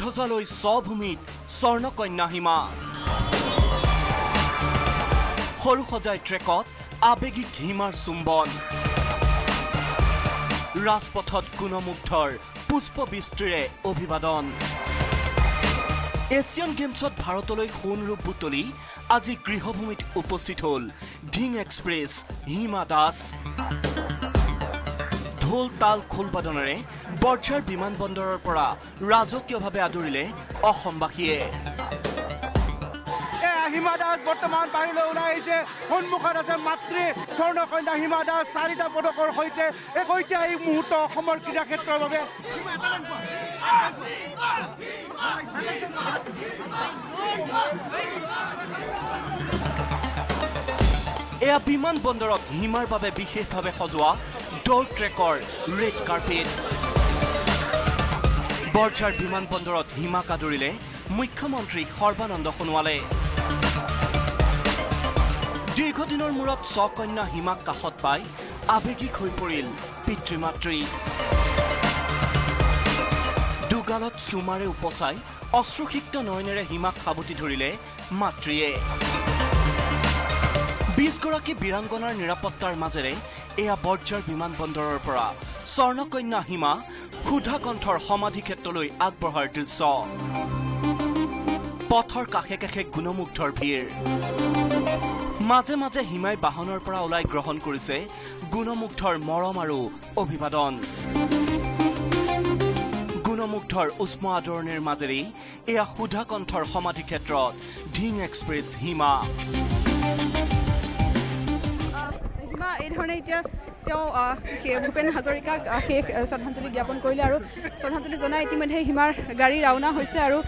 ধ্বজালৈ স্বভূমিত স্বৰ্ণকন্যা হিমা সৰু সজাই ট্ৰেকত আৱেগিক হিমাৰ চুম্বন। ৰাজপথত গুণমুগ্ধৰ পুষ্পবৃষ্টিৰে অভিবাদন। এছিয়ান গেমছত ভাৰতলৈ সোণ ৰূপ বুটলি আজি গৃহভূমিত উপস্থিত হ'ল ঢিং এক্সপ্ৰেছ হিমা দাস। ঢোল তাল খোলবাদনেৰে বৰ্জাৰ বিমানবন্দৰৰ পৰা ৰাজকীয়ভাৱে আদৰিলে অসমবাসীয়ে। হিমা দাস বৰ্তমান বাহিৰলৈ ওলাই আহিছে। সন্মুখত আছে মাতৃ স্বৰ্ণকন্যা হিমা দাস চাৰিটা পদকৰ সৈতে। একৈতিয়া এই মুহূৰ্ত অসমৰ ক্ৰীড়া ক্ষেত্ৰৰ বাবে। এয়া বিমানবন্দৰত হিমাৰ বাবে বিশেষভাৱে সজোৱা ডল ট্ৰেকৰ ৰেড কাৰ্পেট বৰ্জাৰ বিমানবন্দৰত হিমাক আদৰিলে মুখ্যমন্ত্ৰী সৰ্বানন্দ সোণোৱালে। দীৰ্ঘদিনৰ মূৰত স্বকন্যা হিমাক কাষত পাই আৱেগিক হৈ পৰিল পিতৃ মাতৃ দুগালত চুমাৰে উপচাই অশ্ৰুসিক্ত নয়নেৰে হিমাক সাৱটি ধৰিলে মাতৃয়ে। বিশগৰাকী বীৰাংগনাৰ নিৰাপত্তাৰ মাজেৰে এয়া বৰ্জাৰ বিমানবন্দৰৰ পৰা স্বৰ্ণকন্যা হিমা সুধা কণ্ঠৰ সমাধি ক্ষেত্ৰলৈ আগবঢ়াৰ দৃশ্য। পথৰ কাষে কাষে গুণমুগ্ধৰ ভিৰ। মাজে মাজে হিমাই বাহনৰ পৰা ওলাই গ্ৰহণ কৰিছে গুণমুগ্ধৰ মৰম আৰু অভিবাদন। গুণমুগ্ধৰ উষ্ম আদৰণিৰ মাজেৰেই এয়া সুধা কণ্ঠৰ সমাধি ক্ষেত্ৰত ঢিং এক্সপ্ৰেছ হিমা। এই ধৰণে এতিয়া তেওঁ সেই ভূপেন হাজৰিকাক শেষ আহ, শ্ৰদ্ধাঞ্জলি জ্ঞাপন কৰিলে আৰু শ্ৰদ্ধাঞ্জলি জনাই ইতিমধ্যে হিমাৰ গাড়ী ৰাওনা হৈছে আৰু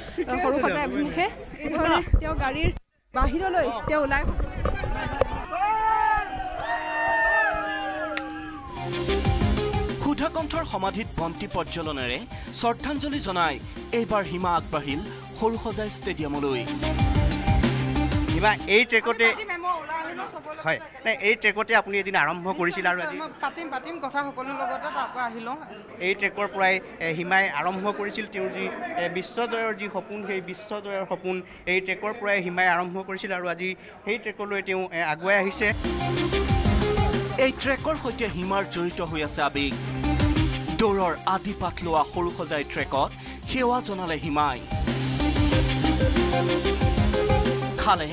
সৰু সজাই অভিমুখে এই ধৰণে তেওঁ গাড়ীৰ বাহিৰলৈ তেওঁ ওলাই। সুধা কণ্ঠৰ সমাধিত বন্তি প্ৰজ্বলনেৰে শ্ৰদ্ধাঞ্জলি জনাই এইবাৰ হিমা আগবাঢ়িল সৰু সজাই ষ্টেডিয়ামলৈ। কিবা এই ট্ৰেকতে হয়। নাই এই ট্ৰেকতে আপুনি এদিন আৰম্ভ কৰিছিল আৰু পাতিম পাতিম কথা সকলোৰ লগতে তাৰ পৰা আহি লওঁ এই ট্ৰেকৰ পৰাই হিমাই আৰম্ভ কৰিছিল তেওঁৰ যি বিশ্বজয়ৰ যি সপোন সেই বিশ্বজয়ৰ সপোন এই ট্ৰেকৰ পৰাই হিমাই আৰম্ভ কৰিছিল আৰু আজি সেই ট্ৰেকলৈ তেওঁ আগুৱাই আহিছে। এই ট্ৰেকৰ সৈতে হিমাৰ জড়িত হৈ আছে আৱেগ দৌৰৰ আদি পাঠ লোৱা সৰু সজাই ট্ৰেকত সেৱা জনালে হিমাই খালে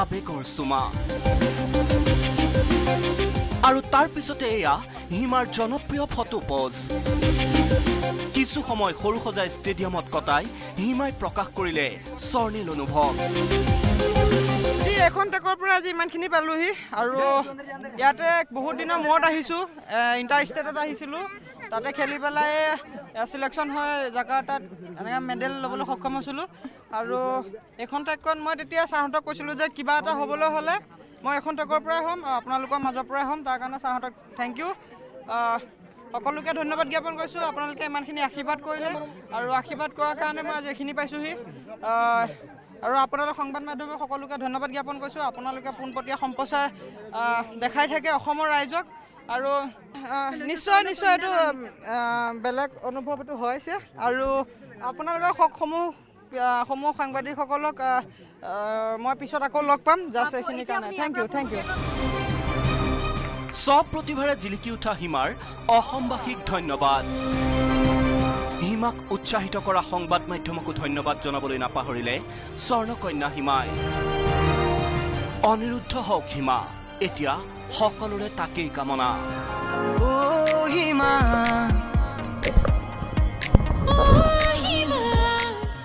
আৱেগৰ চুমা। আৰু তাৰ পিছতে এয়া হিমাৰ জনপ্ৰিয় ফটো পজ কিছু সময় সৰু সজাই ষ্টেডিয়ামত কটাই হিমাই প্ৰকাশ কৰিলে স্বৰ্ণীল অনুভৱ। এখন ট্ৰেকৰ পৰা আজি ইমানখিনি পালোহি আৰু ইয়াতে বহুত দিনৰ মূৰত আহিছোঁ ইণ্টাৰ ষ্টেটত আহিছিলোঁ। তাতে খেলি পেলাই চিলেকশ্যন হৈ জাকাৰ্টাত এনেকৈ মেডেল ল'বলৈ সক্ষম হৈছিলোঁ। আৰু এইখন ট্ৰেকত মই তেতিয়া ছাৰহঁতক কৈছিলোঁ যে কিবা এটা হ'বলৈ হ'লে মই এখন ট্ৰেকৰ পৰাই হ'ম আপোনালোকৰ মাজৰ পৰাই হ'ম। তাৰ কাৰণে ছাৰহঁতক থেংক ইউ সকলোকে ধন্যবাদ জ্ঞাপন কৰিছোঁ। আপোনালোকে ইমানখিনি আশীৰ্বাদ কৰিলে। আৰু আশীৰ্বাদ কৰাৰ কাৰণে মই আজি এইখিনি পাইছোঁহি। আৰু আপোনালোক সংবাদ মাধ্যমে সকলোকে ধন্যবাদ জ্ঞাপন কৰিছোঁ। আপোনালোকে পোনপটীয়া সম্প্ৰচাৰ দেখাই থাকে অসমৰ ৰাইজক। আৰু নিশ্চয় নিশ্চয় এইটো বেলেগ অনুভৱ এইটো হৈছে। আৰু আপোনালোকৰ সক- সমূহ সমূহ সাংবাদিকসকলক মই পিছত আকৌ লগ পাম জাষ্ট এইখিনিৰ কাৰণে। থেংক ইউ থেংক ইউ চব প্ৰতিভাৰে জিলিকি উঠা হিমাৰ অসমবাসীক ধন্যবাদ। হিমাক উৎসাহিত কৰা সংবাদ মাধ্যমকো ধন্যবাদ জনাবলৈ নাপাহৰিলে স্বৰ্ণকন্যা হিমাই অনিৰুদ্ধ হওক হিমা এতিয়া সকলোৰে তাকেই কামনা।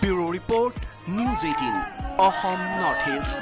Bureau report news eighteen Assam north east.